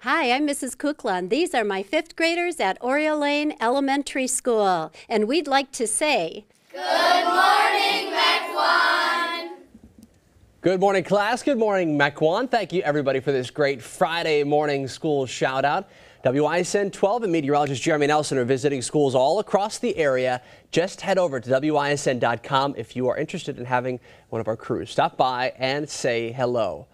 Hi, I'm Mrs. Kukla, and these are my fifth graders at Oriole Lane Elementary School. And we'd like to say, Good morning, Mequon. Good morning, class. Good morning, Mequon. Thank you, everybody, for this great Friday morning school shout out. WISN 12 and meteorologist Jeremy Nelson are visiting schools all across the area. Just head over to WISN.com if you are interested in having one of our crews stop by and say hello.